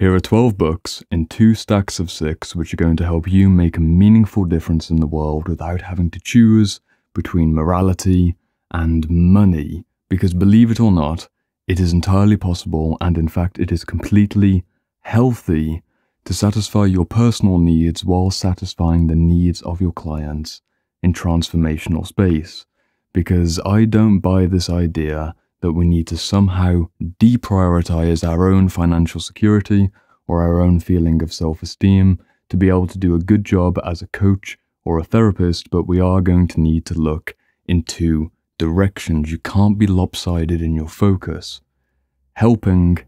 Here are 12 books in two stacks of six which are going to help you make a meaningful difference in the world without having to choose between morality and money. Because believe it or not, it is entirely possible, and in fact, it is completely healthy to satisfy your personal needs while satisfying the needs of your clients in transformational space. Because I don't buy this idea that we need to somehow deprioritize our own financial security or our own feeling of self esteem to be able to do a good job as a coach or a therapist, but we are going to need to look in two directions. You can't be lopsided in your focus. Helping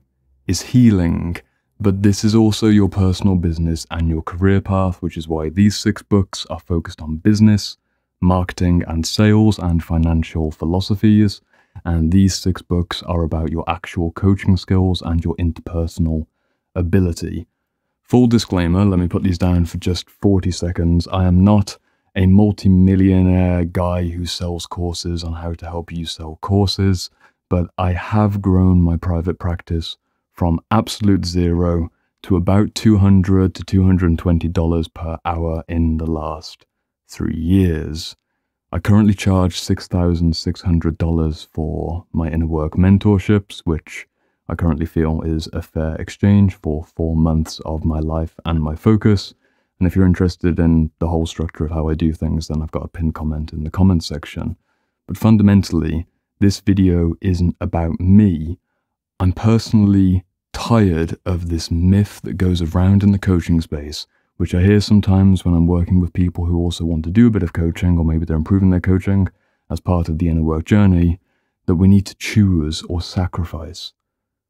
is healing, but this is also your personal business and your career path, which is why these six books are focused on business, marketing and sales and financial philosophies. And these six books are about your actual coaching skills and your interpersonal ability. Full disclaimer, let me put these down for just 40 seconds. I am not a multi-millionaire guy who sells courses on how to help you sell courses, but I have grown my private practice from absolute zero to about 200 to $220 per hour in the last three years. I currently charge $6,600 for my inner work mentorships, which I currently feel is a fair exchange for four months of my life and my focus. And if you're interested in the whole structure of how I do things, then I've got a pinned comment in the comments section. But fundamentally, this video isn't about me. I'm personally tired of this myth that goes around in the coaching space which I hear sometimes when I'm working with people who also want to do a bit of coaching, or maybe they're improving their coaching as part of the inner work journey, that we need to choose or sacrifice.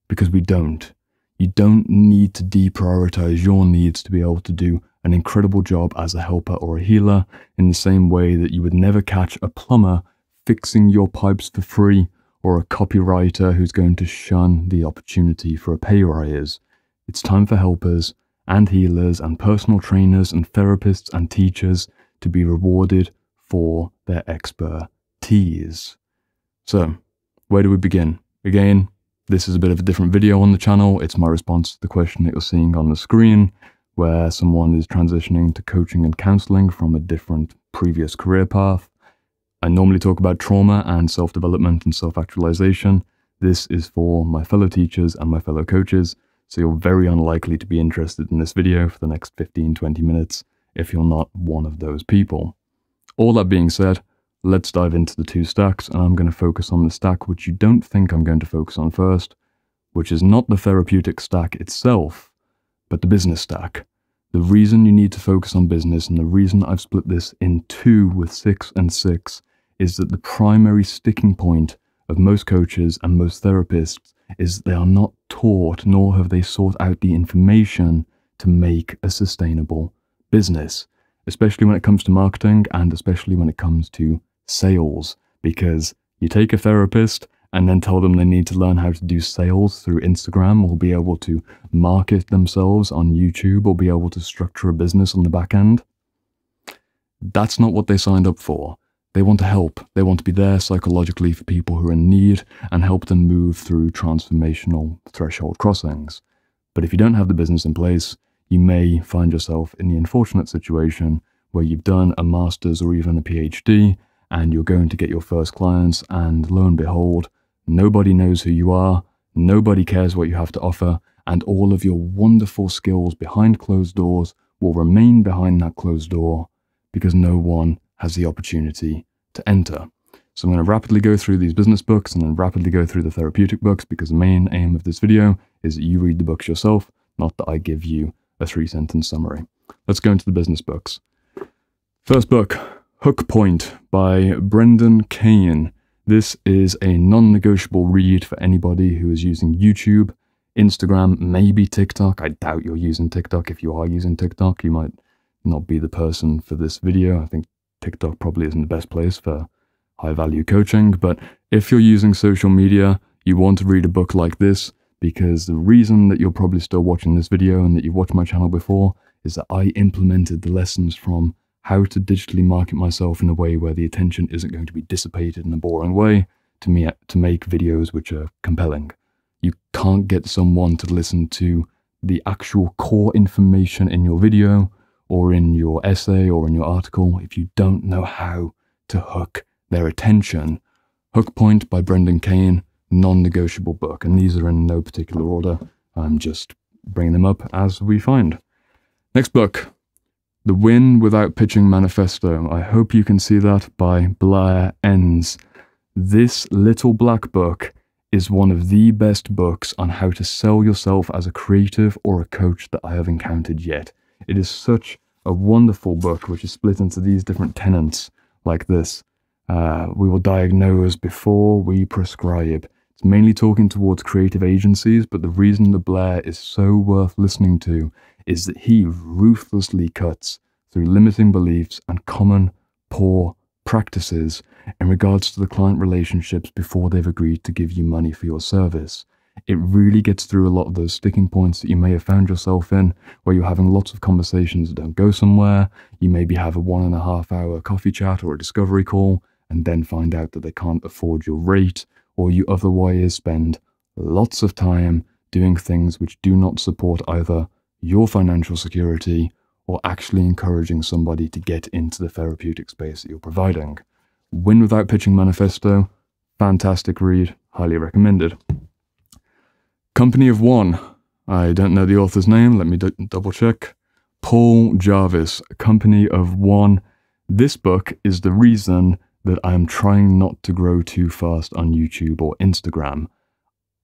Because we don't. You don't need to deprioritize your needs to be able to do an incredible job as a helper or a healer in the same way that you would never catch a plumber fixing your pipes for free or a copywriter who's going to shun the opportunity for a pay rise. It's time for helpers and healers and personal trainers and therapists and teachers to be rewarded for their expertise. So, where do we begin? Again, this is a bit of a different video on the channel. It's my response to the question that you're seeing on the screen, where someone is transitioning to coaching and counseling from a different previous career path. I normally talk about trauma and self development and self actualization. This is for my fellow teachers and my fellow coaches so you're very unlikely to be interested in this video for the next 15-20 minutes if you're not one of those people. All that being said, let's dive into the two stacks and I'm going to focus on the stack which you don't think I'm going to focus on first, which is not the therapeutic stack itself, but the business stack. The reason you need to focus on business and the reason I've split this in two with six and six is that the primary sticking point of most coaches and most therapists is they are not taught nor have they sought out the information to make a sustainable business, especially when it comes to marketing and especially when it comes to sales. Because you take a therapist and then tell them they need to learn how to do sales through Instagram or be able to market themselves on YouTube or be able to structure a business on the back end. That's not what they signed up for. They want to help. They want to be there psychologically for people who are in need and help them move through transformational threshold crossings. But if you don't have the business in place, you may find yourself in the unfortunate situation where you've done a master's or even a PhD and you're going to get your first clients, and lo and behold, nobody knows who you are, nobody cares what you have to offer, and all of your wonderful skills behind closed doors will remain behind that closed door because no one has the opportunity to enter. So I'm going to rapidly go through these business books and then rapidly go through the therapeutic books because the main aim of this video is that you read the books yourself, not that I give you a three sentence summary. Let's go into the business books. First book, Hook Point by Brendan Kane. This is a non-negotiable read for anybody who is using YouTube, Instagram, maybe TikTok. I doubt you're using TikTok. If you are using TikTok, you might not be the person for this video. I think TikTok probably isn't the best place for high value coaching, but if you're using social media, you want to read a book like this because the reason that you're probably still watching this video and that you've watched my channel before is that I implemented the lessons from how to digitally market myself in a way where the attention isn't going to be dissipated in a boring way to me to make videos which are compelling. You can't get someone to listen to the actual core information in your video or in your essay or in your article, if you don't know how to hook their attention, Hook Point by Brendan Kane, non negotiable book. And these are in no particular order. I'm just bringing them up as we find. Next book The Win Without Pitching Manifesto. I hope you can see that by Blair Enns. This little black book is one of the best books on how to sell yourself as a creative or a coach that I have encountered yet. It is such a wonderful book which is split into these different tenets like this. Uh, we will diagnose before we prescribe. It's mainly talking towards creative agencies, but the reason the Blair is so worth listening to is that he ruthlessly cuts through limiting beliefs and common poor practices in regards to the client relationships before they've agreed to give you money for your service. It really gets through a lot of those sticking points that you may have found yourself in, where you're having lots of conversations that don't go somewhere. You maybe have a one and a half hour coffee chat or a discovery call, and then find out that they can't afford your rate, or you otherwise spend lots of time doing things which do not support either your financial security or actually encouraging somebody to get into the therapeutic space that you're providing. Win Without Pitching Manifesto, fantastic read, highly recommended. Company of One, I don't know the author's name, let me double check. Paul Jarvis, Company of One. This book is the reason that I am trying not to grow too fast on YouTube or Instagram.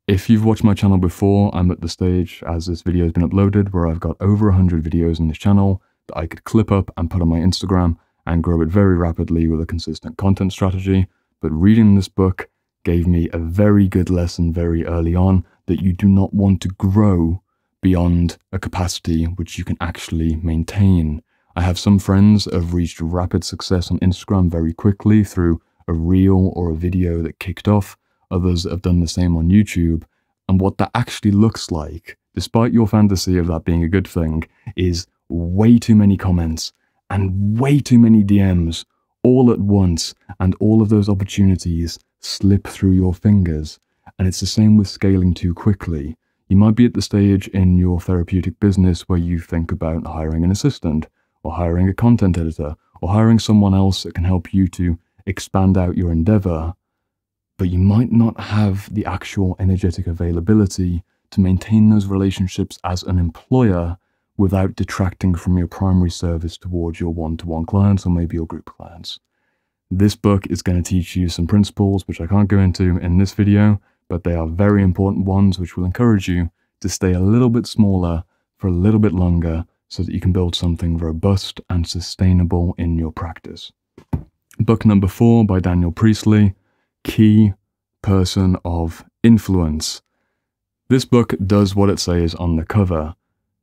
If you've watched my channel before, I'm at the stage, as this video has been uploaded, where I've got over 100 videos in this channel that I could clip up and put on my Instagram and grow it very rapidly with a consistent content strategy. But reading this book gave me a very good lesson very early on that you do not want to grow beyond a capacity which you can actually maintain. I have some friends that have reached rapid success on Instagram very quickly through a reel or a video that kicked off Others have done the same on YouTube. And what that actually looks like, despite your fantasy of that being a good thing, is way too many comments and way too many DMs all at once, and all of those opportunities slip through your fingers. And it's the same with scaling too quickly. You might be at the stage in your therapeutic business where you think about hiring an assistant, or hiring a content editor, or hiring someone else that can help you to expand out your endeavor but you might not have the actual energetic availability to maintain those relationships as an employer without detracting from your primary service towards your one to one clients or maybe your group clients. This book is going to teach you some principles which I can't go into in this video, but they are very important ones which will encourage you to stay a little bit smaller for a little bit longer so that you can build something robust and sustainable in your practice. Book number four by Daniel Priestley key person of influence. This book does what it says on the cover.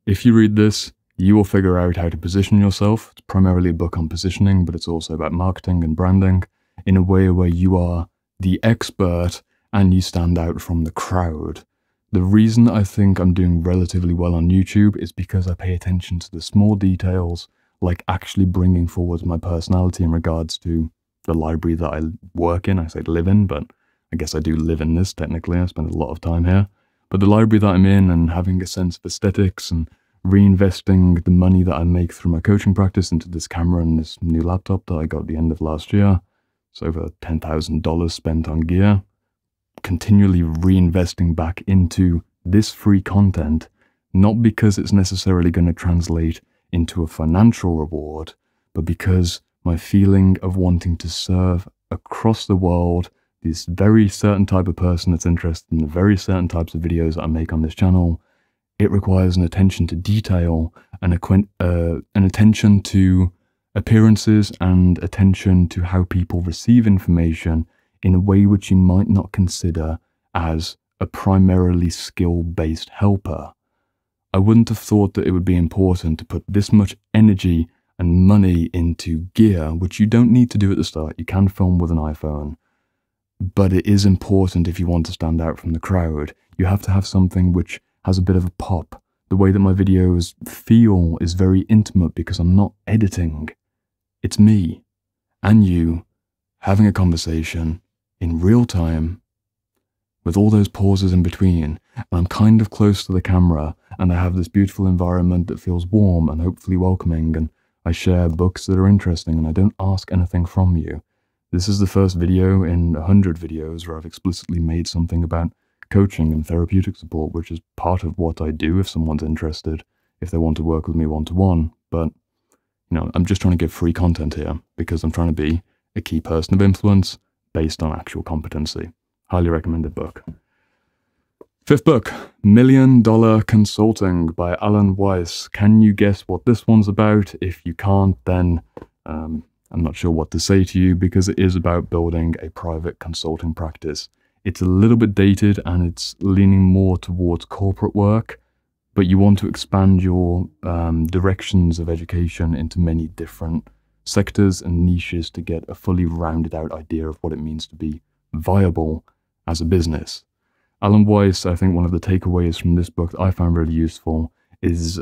If you read this, you will figure out how to position yourself. It's primarily a book on positioning, but it's also about marketing and branding in a way where you are the expert and you stand out from the crowd. The reason I think I'm doing relatively well on YouTube is because I pay attention to the small details, like actually bringing forward my personality in regards to the library that I work in. I say live in, but I guess I do live in this technically. I spend a lot of time here. But the library that I'm in and having a sense of aesthetics and reinvesting the money that I make through my coaching practice into this camera and this new laptop that I got at the end of last year. It's over $10,000 spent on gear. Continually reinvesting back into this free content, not because it's necessarily going to translate into a financial reward, but because my feeling of wanting to serve across the world this very certain type of person that's interested in the very certain types of videos that I make on this channel, it requires an attention to detail and uh, an attention to appearances and attention to how people receive information in a way which you might not consider as a primarily skill-based helper. I wouldn't have thought that it would be important to put this much energy and money into gear, which you don't need to do at the start. You can film with an iPhone. But it is important if you want to stand out from the crowd. You have to have something which has a bit of a pop. The way that my videos feel is very intimate because I'm not editing. It's me and you having a conversation in real time with all those pauses in between. and I'm kind of close to the camera, and I have this beautiful environment that feels warm and hopefully welcoming, and I share books that are interesting, and I don't ask anything from you. This is the first video in a hundred videos where I've explicitly made something about coaching and therapeutic support, which is part of what I do if someone's interested, if they want to work with me one to one. But, you know, I'm just trying to give free content here because I'm trying to be a key person of influence based on actual competency. Highly recommended book. Fifth book, Million Dollar Consulting by Alan Weiss. Can you guess what this one's about? If you can't, then um, I'm not sure what to say to you because it is about building a private consulting practice. It's a little bit dated and it's leaning more towards corporate work, but you want to expand your um, directions of education into many different sectors and niches to get a fully rounded out idea of what it means to be viable as a business. Alan Weiss, I think one of the takeaways from this book that I found really useful is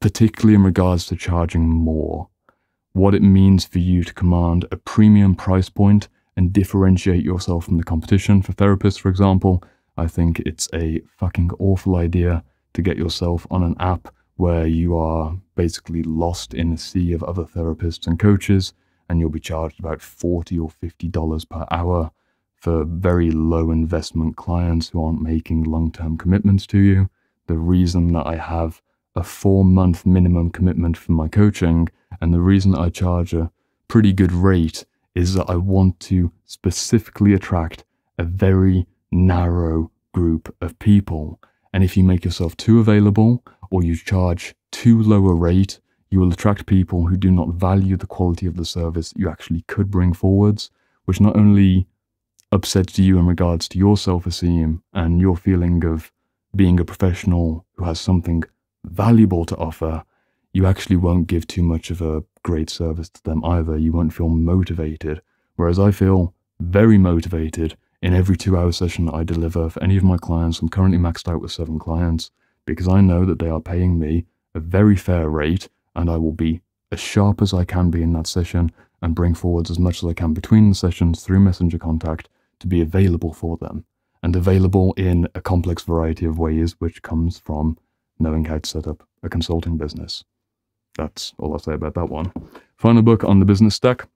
particularly in regards to charging more, what it means for you to command a premium price point and differentiate yourself from the competition. For therapists, for example, I think it's a fucking awful idea to get yourself on an app where you are basically lost in a sea of other therapists and coaches, and you'll be charged about 40 or 50 dollars per hour for very low investment clients who aren't making long-term commitments to you. The reason that I have a four month minimum commitment for my coaching and the reason I charge a pretty good rate is that I want to specifically attract a very narrow group of people. And if you make yourself too available or you charge too low a rate, you will attract people who do not value the quality of the service you actually could bring forwards, which not only upsets you in regards to your self-esteem and your feeling of being a professional who has something valuable to offer, you actually won't give too much of a great service to them either. You won't feel motivated. Whereas I feel very motivated in every two hour session that I deliver for any of my clients. I'm currently maxed out with seven clients because I know that they are paying me a very fair rate and I will be as sharp as I can be in that session and bring forwards as much as I can between the sessions through messenger contact to be available for them and available in a complex variety of ways, which comes from knowing how to set up a consulting business. That's all I'll say about that one. Final book on the business stack.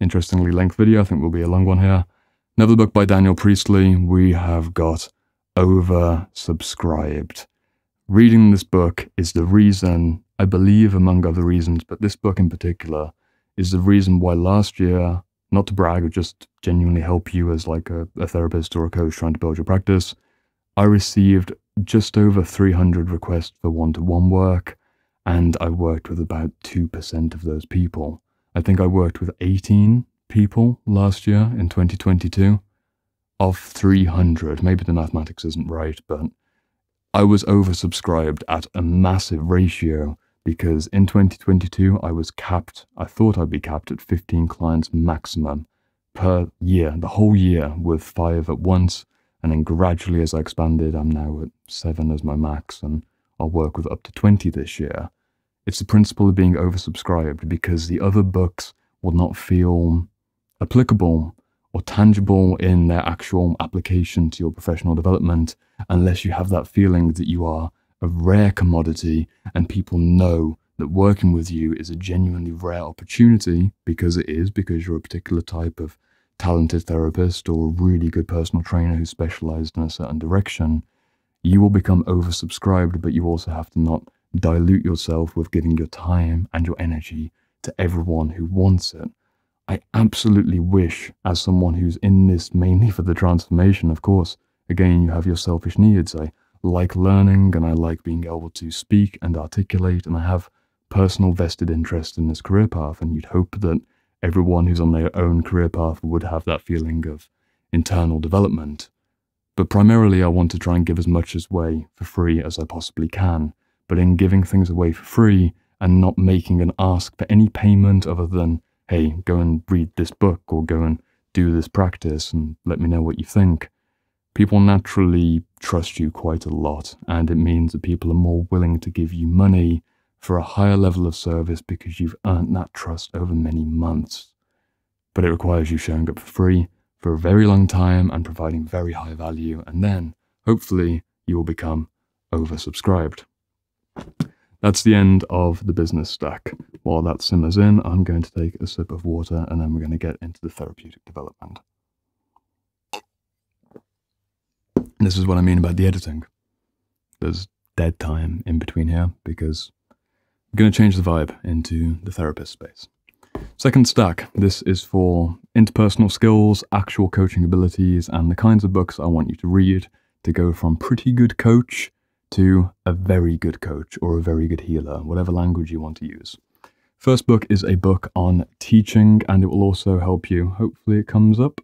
Interestingly length video, I think will be a long one here. Another book by Daniel Priestley. We have got oversubscribed. Reading this book is the reason, I believe among other reasons, but this book in particular is the reason why last year, not to brag or just genuinely help you as like a, a therapist or a coach trying to build your practice, I received just over 300 requests for one-to-one work, and I worked with about 2% of those people. I think I worked with 18 people last year in 2022 of 300. Maybe the mathematics isn't right, but I was oversubscribed at a massive ratio because in 2022 I was capped, I thought I'd be capped at 15 clients maximum per year, the whole year with five at once. And then gradually, as I expanded, I'm now at seven as my max, and I'll work with up to 20 this year. It's the principle of being oversubscribed because the other books will not feel applicable or tangible in their actual application to your professional development unless you have that feeling that you are a rare commodity and people know that working with you is a genuinely rare opportunity because it is, because you're a particular type of talented therapist or a really good personal trainer who specialized in a certain direction, you will become oversubscribed, but you also have to not dilute yourself with giving your time and your energy to everyone who wants it. I absolutely wish, as someone who's in this mainly for the transformation, of course, again, you have your selfish needs. I like learning and I like being able to speak and articulate, and I have personal vested interest in this career path. And you'd hope that everyone who's on their own career path would have that feeling of internal development. But primarily, I want to try and give as much as way for free as I possibly can. But in giving things away for free and not making an ask for any payment other than, hey, go and read this book or go and do this practice and let me know what you think, people naturally trust you quite a lot. And it means that people are more willing to give you money for a higher level of service because you've earned that trust over many months. But it requires you showing up for free for a very long time and providing very high value, and then hopefully you will become oversubscribed. That's the end of the business stack. While that simmers in, I'm going to take a sip of water and then we're going to get into the therapeutic development. This is what I mean about the editing. There's dead time in between here because I'm going to change the vibe into the therapist space. Second stack, this is for interpersonal skills, actual coaching abilities, and the kinds of books I want you to read to go from pretty good coach to a very good coach or a very good healer, whatever language you want to use. First book is a book on teaching, and it will also help you. Hopefully, it comes up.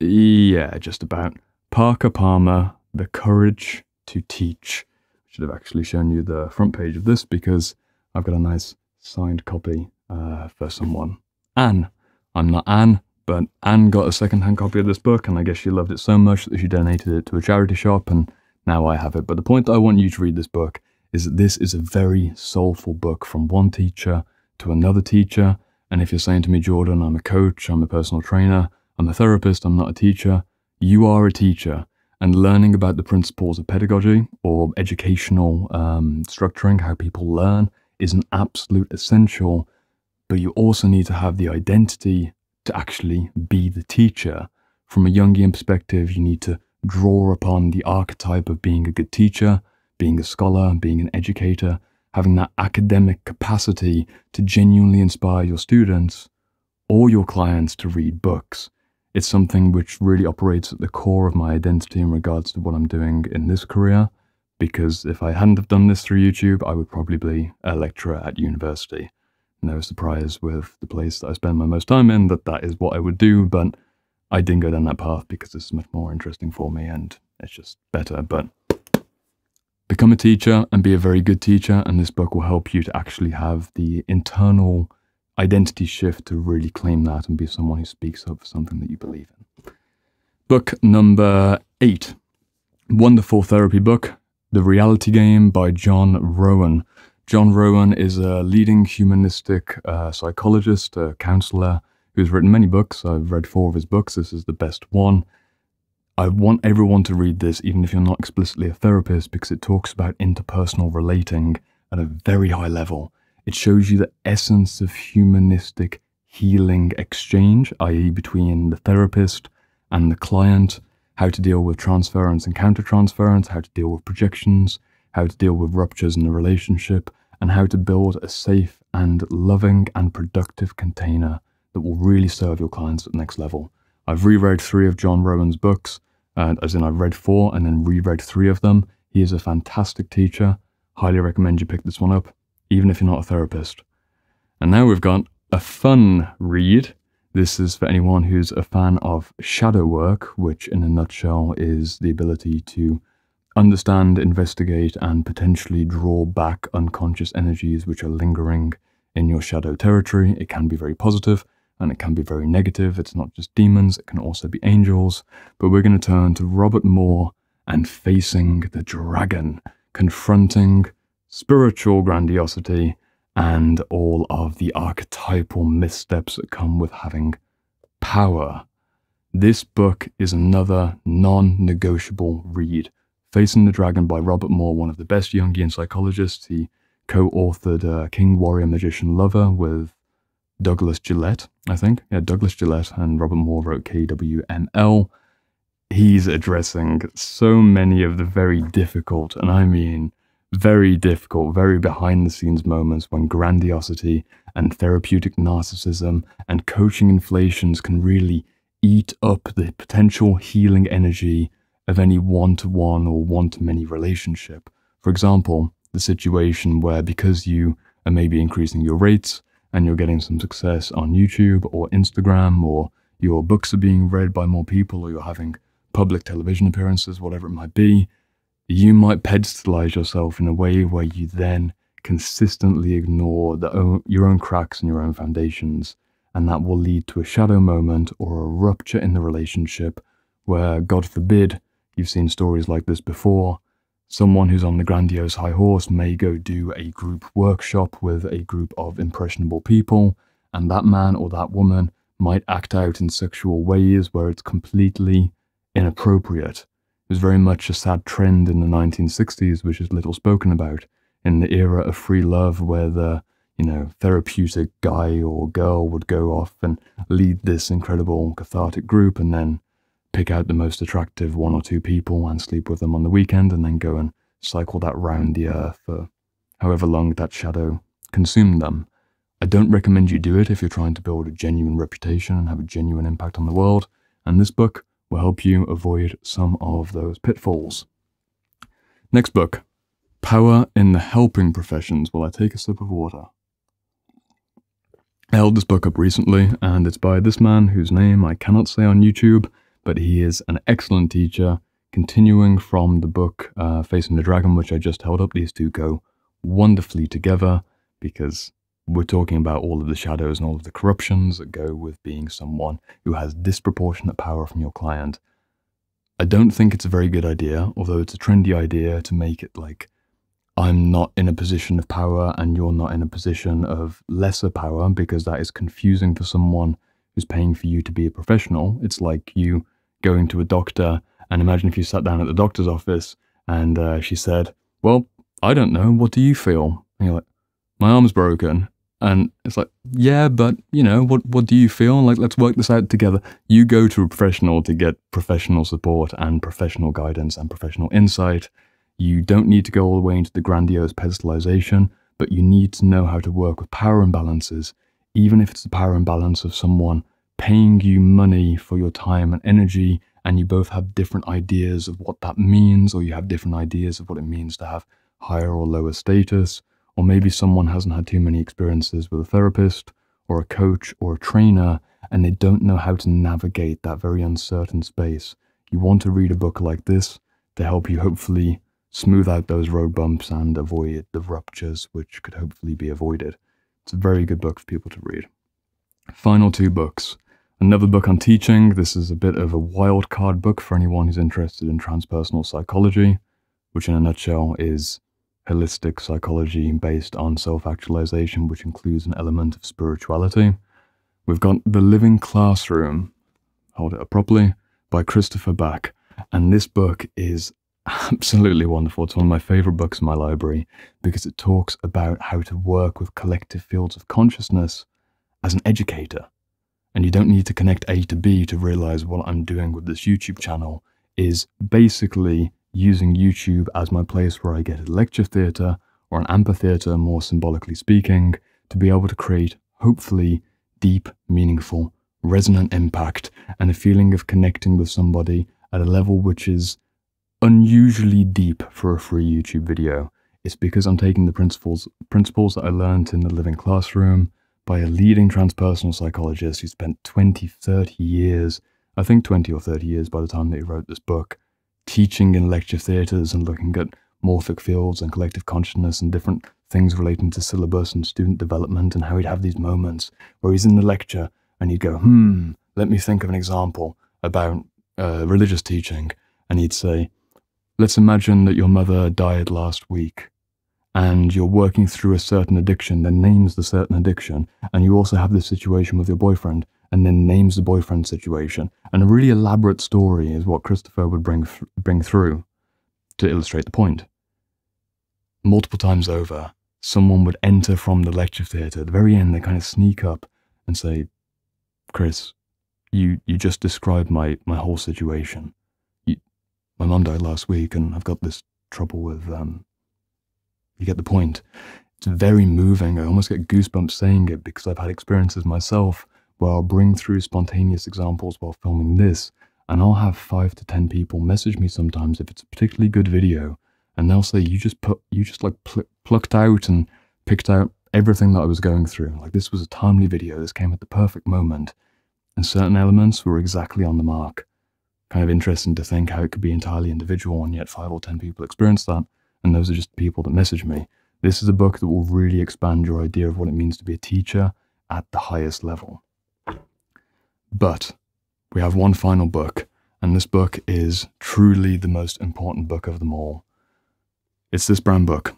Yeah, just about. Parker Palmer, The Courage to Teach. I should have actually shown you the front page of this because I've got a nice signed copy uh, for someone. Anne. I'm not Anne, but Anne got a second-hand copy of this book, and I guess she loved it so much that she donated it to a charity shop, and now I have it. But the point that I want you to read this book is that this is a very soulful book from one teacher to another teacher. And if you're saying to me, Jordan, I'm a coach, I'm a personal trainer, I'm a therapist, I'm not a teacher, you are a teacher. And learning about the principles of pedagogy or educational um, structuring, how people learn, is an absolute essential. But you also need to have the identity to actually be the teacher. From a Jungian perspective, you need to draw upon the archetype of being a good teacher, being a scholar, being an educator, having that academic capacity to genuinely inspire your students or your clients to read books. It's something which really operates at the core of my identity in regards to what I'm doing in this career, because if I hadn't have done this through YouTube, I would probably be a lecturer at university. No surprise with the place that I spend my most time in that that is what I would do, but I didn't go down that path because is much more interesting for me and it's just better. But become a teacher and be a very good teacher, and this book will help you to actually have the internal identity shift to really claim that and be someone who speaks up for something that you believe in. Book number eight wonderful therapy book, The Reality Game by John Rowan. John Rowan is a leading humanistic uh, psychologist, a counselor, who's written many books. I've read four of his books. This is the best one. I want everyone to read this, even if you're not explicitly a therapist, because it talks about interpersonal relating at a very high level. It shows you the essence of humanistic healing exchange, i.e., between the therapist and the client, how to deal with transference and countertransference, how to deal with projections, how to deal with ruptures in the relationship, and how to build a safe and loving and productive container that will really serve your clients at the next level. I've reread three of John Rowan's books, uh, as in I've read four and then reread three of them. He is a fantastic teacher. Highly recommend you pick this one up, even if you're not a therapist. And now we've got a fun read. This is for anyone who's a fan of shadow work, which in a nutshell is the ability to understand, investigate, and potentially draw back unconscious energies which are lingering in your shadow territory. It can be very positive, and it can be very negative. It's not just demons, it can also be angels. But we're going to turn to Robert Moore and facing the dragon, confronting spiritual grandiosity and all of the archetypal missteps that come with having power. This book is another non negotiable read. Facing the Dragon by Robert Moore, one of the best Jungian psychologists. He co authored uh, King, Warrior, Magician, Lover with Douglas Gillette, I think. Yeah, Douglas Gillette and Robert Moore wrote KWML. He's addressing so many of the very difficult, and I mean very difficult, very behind the scenes moments when grandiosity and therapeutic narcissism and coaching inflations can really eat up the potential healing energy of any one to one or one to many relationship. For example, the situation where because you are maybe increasing your rates, and you're getting some success on YouTube or Instagram, or your books are being read by more people, or you're having public television appearances, whatever it might be, you might pedestalize yourself in a way where you then consistently ignore the, your own cracks and your own foundations, and that will lead to a shadow moment or a rupture in the relationship where, God forbid, you've seen stories like this before, Someone who's on the grandiose high horse may go do a group workshop with a group of impressionable people, and that man or that woman might act out in sexual ways where it's completely inappropriate. Was very much a sad trend in the 1960s, which is little spoken about in the era of free love, where the you know therapeutic guy or girl would go off and lead this incredible cathartic group, and then pick out the most attractive one or two people and sleep with them on the weekend, and then go and cycle that round the earth for however long that shadow consumed them. I don't recommend you do it if you're trying to build a genuine reputation and have a genuine impact on the world, and this book will help you avoid some of those pitfalls. Next book Power in the Helping Professions. Will I take a sip of water? I held this book up recently, and it's by this man whose name I cannot say on YouTube, but he is an excellent teacher. Continuing from the book uh, Facing the Dragon, which I just held up, these two go wonderfully together because we're talking about all of the shadows and all of the corruptions that go with being someone who has disproportionate power from your client. I don't think it's a very good idea, although it's a trendy idea to make it like I'm not in a position of power and you're not in a position of lesser power because that is confusing for someone who's paying for you to be a professional. It's like you going to a doctor and imagine if you sat down at the doctor's office and uh, she said, Well, I don't know, what do you feel? And you're like, My arm's broken. And it's like, yeah, but you know, what what do you feel? Like, let's work this out together. You go to a professional to get professional support and professional guidance and professional insight. You don't need to go all the way into the grandiose pedestalization, but you need to know how to work with power imbalances, even if it's the power imbalance of someone paying you money for your time and energy, and you both have different ideas of what that means, or you have different ideas of what it means to have higher or lower status or maybe someone hasn't had too many experiences with a therapist or a coach or a trainer and they don't know how to navigate that very uncertain space. You want to read a book like this to help you hopefully smooth out those road bumps and avoid the ruptures which could hopefully be avoided. It's a very good book for people to read. Final two books. Another book on teaching. This is a bit of a wild card book for anyone who's interested in transpersonal psychology, which in a nutshell is holistic psychology based on self actualization, which includes an element of spirituality. We've got The Living Classroom, hold it up properly, by Christopher Bache. And this book is absolutely wonderful. It's one of my favorite books in my library because it talks about how to work with collective fields of consciousness as an educator. And you don't need to connect A to B to realize what I'm doing with this YouTube channel is basically using YouTube as my place where I get a lecture theatre or an amphitheatre, more symbolically speaking, to be able to create, hopefully, deep, meaningful, resonant impact and a feeling of connecting with somebody at a level which is unusually deep for a free YouTube video. It's because I'm taking the principles principles that I learned in the living classroom by a leading transpersonal psychologist who spent 20, 30 years, I think 20 or 30 years by the time that he wrote this book, teaching in lecture theatres and looking at morphic fields and collective consciousness and different things relating to syllabus and student development and how he'd have these moments where he's in the lecture and he'd go, hmm, let me think of an example about uh, religious teaching. And he'd say, let's imagine that your mother died last week and you're working through a certain addiction, then names the certain addiction, and you also have this situation with your boyfriend, and then names the boyfriend situation. And a really elaborate story is what Christopher would bring, bring through to illustrate the point. Multiple times over, someone would enter from the lecture theatre. At the very end, they kind of sneak up and say, Chris, you, you just described my, my whole situation. You, my mum died last week, and I've got this trouble with, um, you get the point. It's very moving. I almost get goosebumps saying it because I've had experiences myself where I'll bring through spontaneous examples while filming this, and I'll have five to ten people message me sometimes if it's a particularly good video, and they'll say, "You just put, you just like pl plucked out and picked out everything that I was going through. Like this was a timely video. This came at the perfect moment, and certain elements were exactly on the mark." Kind of interesting to think how it could be entirely individual, and yet five or ten people experience that, and those are just people that message me. This is a book that will really expand your idea of what it means to be a teacher at the highest level. But we have one final book, and this book is truly the most important book of them all. It's this brown book.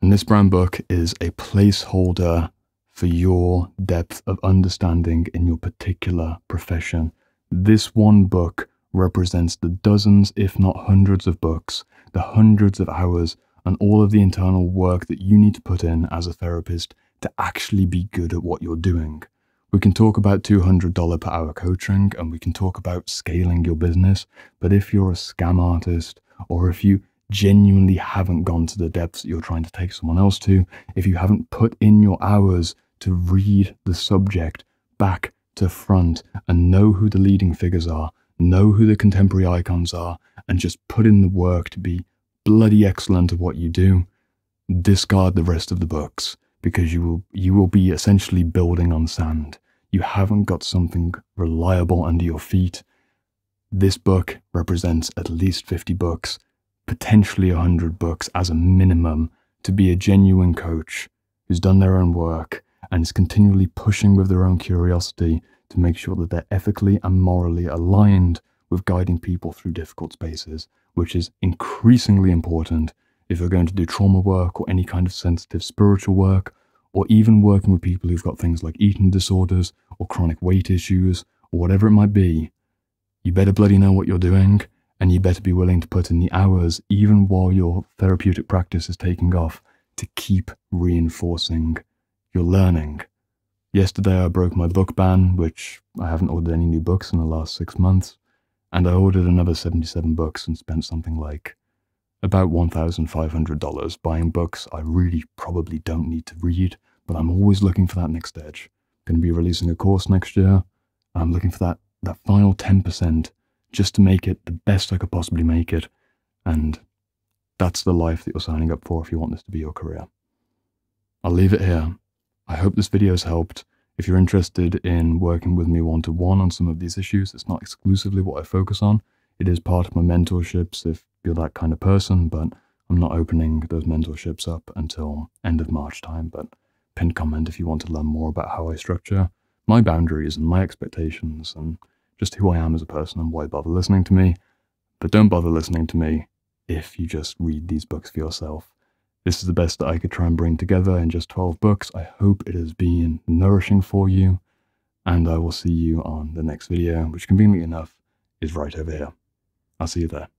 And this brown book is a placeholder for your depth of understanding in your particular profession. This one book represents the dozens, if not hundreds of books, the hundreds of hours, and all of the internal work that you need to put in as a therapist to actually be good at what you're doing. We can talk about $200 per hour coaching and we can talk about scaling your business, but if you're a scam artist or if you genuinely haven't gone to the depths that you're trying to take someone else to, if you haven't put in your hours to read the subject back to front and know who the leading figures are, know who the contemporary icons are, and just put in the work to be bloody excellent at what you do, discard the rest of the books because you will you will be essentially building on sand. You haven't got something reliable under your feet. This book represents at least 50 books, potentially 100 books as a minimum to be a genuine coach who's done their own work and is continually pushing with their own curiosity to make sure that they're ethically and morally aligned with guiding people through difficult spaces, which is increasingly important if you're going to do trauma work or any kind of sensitive spiritual work, or even working with people who've got things like eating disorders or chronic weight issues or whatever it might be. You better bloody know what you're doing, and you better be willing to put in the hours, even while your therapeutic practice is taking off, to keep reinforcing your learning. Yesterday, I broke my book ban, which I haven't ordered any new books in the last six months, and I ordered another 77 books and spent something like about $1,500 buying books I really probably don't need to read, but I'm always looking for that next edge. Going to be releasing a course next year. I'm looking for that, that final 10% just to make it the best I could possibly make it. And that's the life that you're signing up for if you want this to be your career. I'll leave it here. I hope this video has helped. If you're interested in working with me one-to-one -on, some of these issues, it's not exclusively what I focus on. It is part of my mentorships if you're that kind of person, but I'm not opening those mentorships up until end of March time. But pin comment if you want to learn more about how I structure my boundaries and my expectations and just who I am as a person and why bother listening to me. But don't bother listening to me if you just read these books for yourself. This is the best that I could try and bring together in just 12 books. I hope it has been nourishing for you, and I will see you on the next video, which conveniently enough is right over here. I'll see you there.